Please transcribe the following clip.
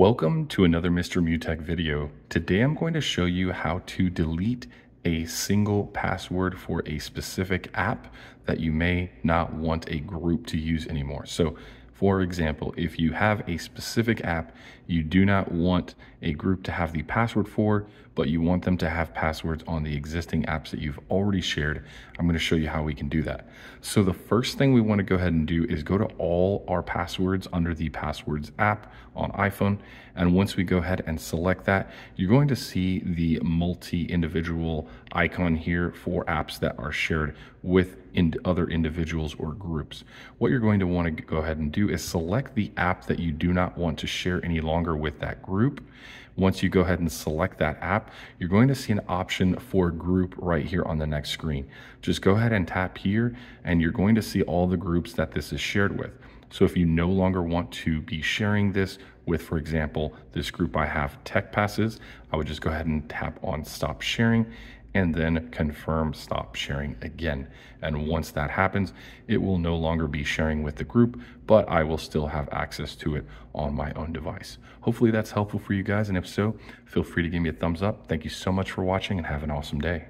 Welcome to another Mr. Mew Tech video. Today I'm going to show you how to delete a single password for a specific app that you may not want a group to use anymore. So for example, if you have a specific app you do not want a group to have the password for, but you want them to have passwords on the existing apps that you've already shared, I'm gonna show you how we can do that. So the first thing we wanna go ahead and do is go to all our passwords under the passwords app on iPhone. And once we go ahead and select that, you're going to see the multi-individual icon here for apps that are shared with in other individuals or groups. What you're going to want to go ahead and do is select the app that you do not want to share any longer with that group. Once you go ahead and select that app, you're going to see an option for group right here on the next screen. Just go ahead and tap here and you're going to see all the groups that this is shared with. So if you no longer want to be sharing this with, for example, this group I have tech passes, I would just go ahead and tap on stop sharing and then confirm stop sharing again. And once that happens, it will no longer be sharing with the group, but I will still have access to it on my own device. Hopefully that's helpful for you guys. And if so, feel free to give me a thumbs up. Thank you so much for watching and have an awesome day.